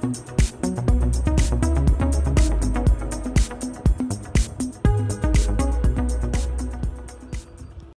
Bye.